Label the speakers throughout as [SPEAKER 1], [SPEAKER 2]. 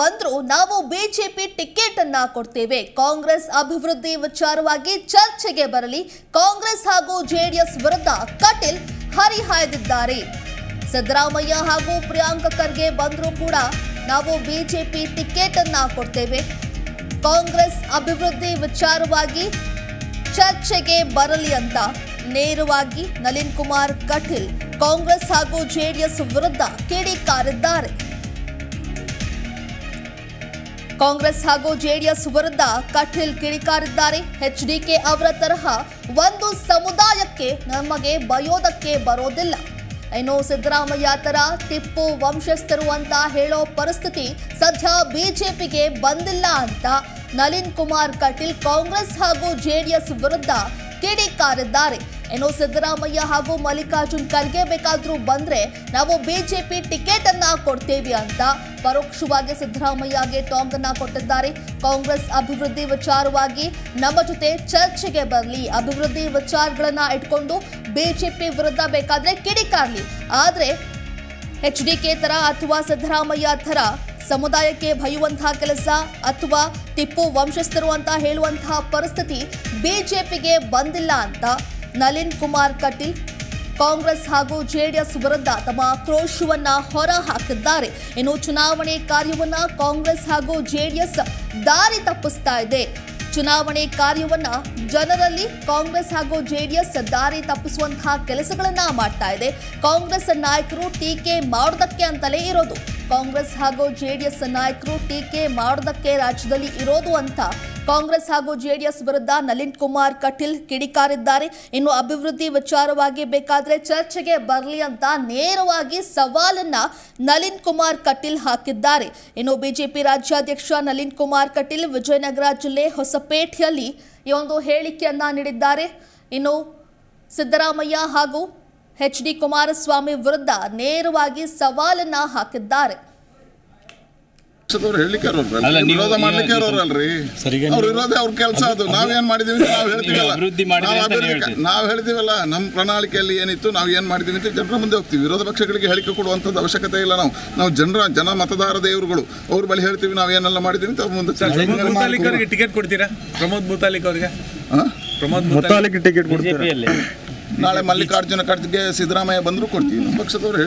[SPEAKER 1] ಬಂದ್ರು, ನಾವು BJP ticket ಅನ್ನ ಕೊಡ್ತೇವೆ. ಕಾಂಗ್ರೆಸ್ ಅಭಿವೃದ್ಧಿ ವಿಚಾರವಾಗಿ ಚರ್ಚೆಗೆ ಬರಲಿ. ಕಾಂಗ್ರೆಸ್ ಹಾಗೂ ಜೆಡಿಎಸ್ ವಿರುದ್ಧ ಕಟೀಲ್ ಹರಿಹಾಯ್ದಿದ್ದಾರೆ. ಸಿದ್ದರಾಮಯ್ಯ ಹಾಗೂ ಪ್ರಿಯಾಂಕ ಖರ್ಗೆ ಬಂದರೂ ಕೂಡ ನಾವು ಬಿಜೆಪಿ ಟಿಕೆಟ್ ಅನ್ನ ಕೊಡ್ತೇವೆ. ಕಾಂಗ್ರೆಸ್ ಅಭಿವೃದ್ಧಿ ವಿಚಾರವಾಗಿ ಚರ್ಚೆಗೆ ಬರಲಿ ಅಂತ ನೇರವಾಗಿ ನಳಿನ್ ಕುಮಾರ್ ಕಟೀಲ್ ಕಾಂಗ್ರೆಸ್ ಹಾಗೂ ಜೆಡಿಎಸ್ ವಿರುದ್ಧ ಕಿಡಿಕಾರಿದ್ದಾರೆ. ಕಾಂಗ್ರೆಸ್ ಹಾಗೂ ಜೆಡಿಎಸ್ ವಿರುದ್ಧ ಕಟೀಲ್ ಕಿಡಿಕಾರಿದ್ದಾರೆ. ಎಚ್ಡಿಕೆ ಅವರ ತರಹ ಒಂದು ಸಮುದಾಯಕ್ಕೆ ನಮಗೆ ಬಯೋದಕ್ಕೆ ಬರೋದಿಲ್ಲ. ಇನ್ನು ಸಿದ್ದರಾಮಯ್ಯ ತರ ಟಿಪ್ಪು ವಂಶಸ್ಥರು ಅಂತ ಹೇಳೋ ಪರಿಸ್ಥಿತಿ ಸದ್ಯ ಬಿಜೆಪಿಗೆ ಬಂದಿಲ್ಲ ಅಂತ ನಳಿನ್ ಕುಮಾರ್ ಕಟೀಲ್ ಕಾಂಗ್ರೆಸ್ ಹಾಗೂ ಜೆಡಿಎಸ್ ವಿರುದ್ಧ ಕಿಡಿಕಾರಿದ್ದಾರೆ. ಇನ್ನು ಸಿದ್ದರಾಮಯ್ಯ ಹಾಗೂ ಮಲ್ಲಿಕಾರ್ಜುನ್ ಖರ್ಗೆ ಬೇಕಾದ್ರೂ ಬಂದ್ರೆ ನಾವು ಬಿಜೆಪಿ ಟಿಕೆಟ್ ಅನ್ನ ಕೊಡ್ತೇವೆ ಅಂತ. ಪರೋಕ್ಷವಾಗಿ ಸಿದ್ದರಾಮಯ್ಯಗೆ ಟಾಂಗ್ ಅನ್ನ ಕೊಟ್ಟಿದ್ದಾರೆ. ಕಾಂಗ್ರೆಸ್ ಅಭಿವೃದ್ಧಿ ವಿಚಾರವಾಗಿ ನಮ್ಮ ಜೊತೆ ಚರ್ಚೆಗೆ ಬರಲಿ. ಅಭಿವೃದ್ಧಿ ವಿಚಾರಗಳನ್ನ ಇಟ್ಕೊಂಡು ಬಿಜೆಪಿ ವಿರುದ್ಧ ಬೇಕಾದ್ರೆ ಕಿಡಿಕಾರ್ಲಿ. ಆದ್ರೆ ಎಚ್ ಡಿ ಕೆ ತರ ಅಥವಾ ಸಿದ್ದರಾಮಯ್ಯ ತರ ಸಮುದಾಯಕ್ಕೆ ಭಯುವಂತಹ ಕೆಲಸ ಅಥವಾ ಟಿಪ್ಪು ವಂಶಸ್ಥರು ಅಂತ ಹೇಳುವಂತಹ ಪರಿಸ್ಥಿತಿ ಬಿಜೆಪಿಗೆ ಬಂದಿಲ್ಲ ಅಂತ ನಳಿನ್ ಕುಮಾರ್ ಕಟೀಲ್, ಕಾಂಗ್ರೆಸ್ ಹಾಗೂ ಜೆಡಿಎಸ್ ವಿರುದ್ಧ ತಮ್ಮ ಆಕ್ರೋಶವನ್ನ ಹೊರ ಹಾಕಿದ್ದಾರೆ ಇನ್ನು ಚುನಾವಣೆ ಕಾರ್ಯವನ್ನ ಕಾಂಗ್ರೆಸ್ ಹಾಗೂ ಜೆಡಿಎಸ್ ದಾರಿ ತಪ್ಪಿಸ್ತಾ ಇದೆ. ಚುನಾವಣೆ ಕಾರ್ಯವನ್ನ ಜನರಲ್ಲಿ ಕಾಂಗ್ರೆಸ್ ಹಾಗೂ ಜೆಡಿಎಸ್ ದಾರಿ ತಪ್ಪಿಸುವಂತಹ ಕೆಲಸಗಳನ್ನ ಮಾಡ್ತಾ ಇದೆ. ಕಾಂಗ್ರೆಸ್ ನಾಯಕರು ಟೀಕೆ ಮಾಡೋದಕ್ಕೆ ಅಂತಲೇ ಇರೋದು. ಕಾಂಗ್ರೆಸ್ ಹಾಗೂ ಜೆಡಿಎಸ್ ನಾಯಕರು ಟೀಕೆ ಮಾಡೋದಕ್ಕೆ ರಾಜ್ಯದಲ್ಲಿ ಇರೋದು ಅಂತ. ಕಾಂಗ್ರೆಸ್ ಹಾಗೂ ಜೆಡಿಎಸ್ ವಿರುದ್ಧ ನಳಿನ್ ಕುಮಾರ್ ಕಟೀಲ್ ಕಿಡಿಕಾರಿದ್ದಾರೆ. ಇನ್ನು ಅಭಿವೃದ್ಧಿ ವಿಚಾರವಾಗಿ ಬೇಕಾದರೆ ಚರ್ಚೆಗೆ ಬರಲಿ ಅಂತ ನೇರವಾಗಿ ಸವಾಲನ್ನ ನಳಿನ್ ಕುಮಾರ್ ಕಟೀಲ್ ಹಾಕಿದ್ದಾರೆ. ಇನ್ನು ಬಿಜೆಪಿ ರಾಜ್ಯಾಧ್ಯಕ್ಷ ನಳಿನ್ ಕುಮಾರ್ ಕಟೀಲ್ ವಿಜಯನಗರ ಜಿಲ್ಲೆ ಹೊಸಪೇಟೆಯಲ್ಲಿ ಈ ಒಂದು ಹೇಳಿಕೆಯನ್ನ ನೀಡಿದ್ದಾರೆ. ಇನ್ನು ಸಿದ್ದರಾಮಯ್ಯ ಹಾಗೂ ಎಚ್ ಡಿ ಕುಮಾರಸ್ವಾಮಿ ವಿರುದ್ಧ ನೇರವಾಗಿ ಸವಾಲನ್ನ ಹಾಕಿದ್ದಾರೆ.
[SPEAKER 2] ಪಕ್ಷದವ್ರು ಹೇಳಿಕೆ
[SPEAKER 3] ಅಲ್ಲ,
[SPEAKER 2] ವಿರೋಧ ಮಾಡ್ಲಿಕ್ಕೆ
[SPEAKER 3] ನೀವು-
[SPEAKER 2] ಇರೋರಲ್ರಿ
[SPEAKER 3] ಸರಿ, ಈಗ
[SPEAKER 2] ಅವ್ರು ಅವ್ರ ಕೆಲಸ ಅದು. ನಾವೇನ್ ಮಾಡಿದೀವಿ ಅಂತ ನಾವು ಹೇಳ್ತೀವಲ್ಲ. ನಮ್ಮ ಪ್ರಣಾಳಿಕೆಯಲ್ಲಿ ಏನಿತ್ತು ನಾವು ಏನ್ ಮಾಡಿದೀವಿ ಅಂತ ಜನರ ಮುಂದೆ ಹೋಗ್ತೀವಿ. ವಿರೋಧ ಪಕ್ಷಗಳಿಗೆ ಹೇಳಿಕೆ ಕೊಡುವಂಥದ್ದು ಅವಶ್ಯಕತೆ ಇಲ್ಲ ನಾವು. ನಾವು ಜನರ ಜನ ಮತದಾರ ದೇವರುಗಳು. ಅವ್ರ ಬಳಿ ಹೇಳ್ತೀವಿ ನಾವು ಏನೆಲ್ಲ ಮಾಡಿದೀವಿ ಅಂತ ಮುಂದೆ
[SPEAKER 4] ಮುತಾಲಿಕ್ ಅವರಿಗೆ ಟಿಕೆಟ್ ಕೊಡ್ತೀರಾ? ಪ್ರಮೋದ್ ಮುತಾಲಿಕ್ ಅವರಿಗೆ? ಪ್ರಮೋದ್ ಮುತಾಲಿಕ್
[SPEAKER 5] ಟಿಕೆಟ್ ಕೊಡ್ತೀರಾ?
[SPEAKER 2] ನಾಳೆ ಮಲ್ಲಿಕಾರ್ಜುನ ಖರ್ಗೆ ಸಿದ್ದರಾಮಯ್ಯ ಬಂದ್ರು ಕೊಡ್ತೀವಿ. ನಮ್ಮ ಪಕ್ಷದವ್ರು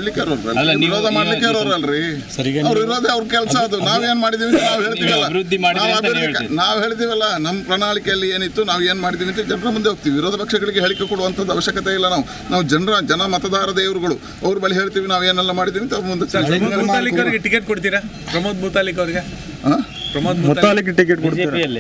[SPEAKER 3] ಅಲ್ಲ, ನೀವು-
[SPEAKER 2] ವಿರೋಧ ಮಾಡ್ಲಿಕ್ಕೆ
[SPEAKER 3] ನೀವು-
[SPEAKER 2] ಇರೋರಲ್ರಿ
[SPEAKER 3] ಸರಿ, ಈಗ
[SPEAKER 2] ಅವ್ರು
[SPEAKER 3] ನೀವು-
[SPEAKER 2] ಅವ್ರ ಕೆಲಸ ಅದು. ನಾವೇನ್ ಮಾಡಿದೀವಿ ಅಂತ ನಾವು ಹೇಳ್ತೀವಲ್ಲ.
[SPEAKER 3] ಅಭಿವೃದ್ಧಿ
[SPEAKER 2] ನಾವು
[SPEAKER 3] ಅಂತಾನೆ
[SPEAKER 2] ಅಭಿವೃದ್ಧಿ-
[SPEAKER 3] ಹೇಳ್ತೀವಿ.
[SPEAKER 2] ನಾವು ಹೇಳ್ತೀವಲ್ಲ ನಮ್ಮ ಪ್ರಣಾಳಿಕೆಯಲ್ಲಿ ಏನಿತ್ತು ನಾವು ಏನ್ ಮಾಡಿದೀವಿ ಅಂತ ಜನರ ಮುಂದೆ ಹೋಗ್ತೀವಿ. ವಿರೋಧ ಪಕ್ಷಗಳಿಗೆ ಹೇಳಿಕೆ ಕೊಡುವಂಥದ್ದು ಅವಶ್ಯಕತೆ ಇಲ್ಲ ನಾವು. ನಾವು ಜನರ ಜನ ಮತದಾರ ದೇವರುಗಳು. ಅವ್ರ ಬಳಿ ಹೇಳ್ತೀವಿ ನಾವು ಏನೆಲ್ಲ ಮಾಡಿದೀವಿ ಅಂತ ಅವ್ರ ಮುಂದೆ
[SPEAKER 4] ಪ್ರಮೋದ್ ಮುತಾಲಿಕ್ ಅವರಿಗೆ ಟಿಕೆಟ್ ಕೊಡ್ತೀರಾ? ಪ್ರಮೋದ್ ಮುತಾಲಿಕ್ ಅವರಿಗೆ
[SPEAKER 2] ಹಾ?
[SPEAKER 4] ಪ್ರಮೋದ್ ಮುತಾಲಿಕ್
[SPEAKER 5] ಮುತಾಲಿಕ್ ಟಿಕೆಟ್ ಕೊಡ್ತೀರಾ?
[SPEAKER 3] ಬಿಜೆಪಿಯಲ್ಲಿ.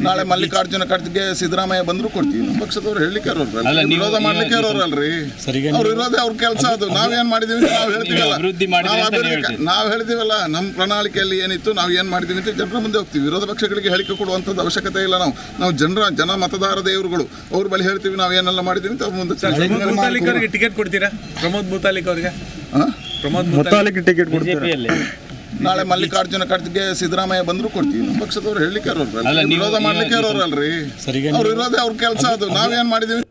[SPEAKER 2] ನಾಳೆ ಮಲ್ಲಿಕಾರ್ಜುನ ಖರ್ಗೆ ಸಿದ್ದರಾಮಯ್ಯ ಬಂದ್ರು ಕೊಡ್ತೀವಿ. ನಮ್ಮ ಪಕ್ಷದವ್ರು ಹೇಳಿಕೆ
[SPEAKER 3] ಅಲ್ಲ, ನೀವು-
[SPEAKER 2] ವಿರೋಧ ಮಾಡ್ಲಿಕ್ಕೆ
[SPEAKER 3] ನೀವು-
[SPEAKER 2] ಇರೋರಲ್ರಿ
[SPEAKER 3] ಸರಿ, ವಿರೋಧ
[SPEAKER 2] ಅವ್ರು ಇರೋದೇ ಅವ್ರ ಕೆಲಸ ಅದು. ನಾವೇನ್ ಮಾಡಿದೀವಿ ಅಂತ ನಾವು ಹೇಳ್ತೀವಲ್ಲ.
[SPEAKER 3] ಅಭಿವೃದ್ಧಿ ಮಾಡಿದೆ
[SPEAKER 2] ನಾವು
[SPEAKER 3] ಅಂತಾನೆ
[SPEAKER 2] ಅಭಿವೃದ್ಧಿ-
[SPEAKER 3] ಹೇಳ್ತೀವಿ.
[SPEAKER 2] ನಾವು ಹೇಳ್ತೀವಲ್ಲ ನಮ್ಮ ಪ್ರಣಾಳಿಕೆಯಲ್ಲಿ ಏನಿತ್ತು ನಾವು ಏನ್ ಮಾಡಿದೀವಿ ಅಂತ ಜನರ ಮುಂದೆ ಹೋಗ್ತೀವಿ. ವಿರೋಧ ಪಕ್ಷಗಳಿಗೆ ಹೇಳಿಕೆ ಕೊಡುವಂಥದ್ದು ಅವಶ್ಯಕತೆ ಇಲ್ಲ ನಾವು. ನಾವು ಜನರ ಜನ ಮತದಾರ ದೇವರುಗಳು. ಅವ್ರ ಬಳಿ ಹೇಳ್ತೀವಿ ನಾವು ಏನೆಲ್ಲ ಮಾಡಿದೀವಿ ಅಂತ ಅವ್ರ ಮುಂದೆ
[SPEAKER 4] ಪ್ರಮೋದ್ ಮುತಾಲಿಕ್ ಅವರಿಗೆ ಟಿಕೆಟ್ ಕೊಡ್ತೀರಾ? ಪ್ರಮೋದ್ ಮುತಾಲಿಕ್ ಅವರಿಗೆ?
[SPEAKER 2] ಹಾ?
[SPEAKER 4] ಪ್ರಮೋದ್ ಮುತಾಲಿಕ್
[SPEAKER 5] ಮುತಾಲಿಕ್ ಟಿಕೆಟ್ ಕೊಡ್ತೀರಾ?
[SPEAKER 3] ಬಿಜೆಪಿಯಲ್ಲಿ.
[SPEAKER 2] ನಾಳೆ ಮಲ್ಲಿಕಾರ್ಜುನ ಖರ್ಗೆ ಸಿದ್ದರಾಮಯ್ಯ ಬಂದ್ರು ಕೊಡ್ತೀವಿ. ನಮ್ಮ ಪಕ್ಷದವ್ರು ಹೇಳಿಕೆ
[SPEAKER 3] ಅಲ್ಲ,
[SPEAKER 2] ವಿರೋಧ ಮಾಡ್ಲಿಕ್ಕೆ ಇರೋರಲ್ರಿ. ಅವ್ರು ಇರೋದೇ ಅವ್ರ ಕೆಲಸ ಅದು. ನಾವೇನ್ ಮಾಡಿದೀವಿ?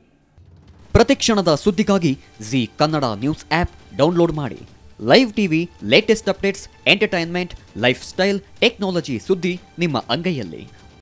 [SPEAKER 6] ಪ್ರತಿಕ್ಷಣದ ಸುದ್ದಿಗಾಗಿ Zee Kannada news app download ಮಾಡಿ. Live TV latest updates entertainment lifestyle technology ಸುದ್ದಿ ನಿಮ್ಮ ಅಂಗೈಯಲ್ಲಿ.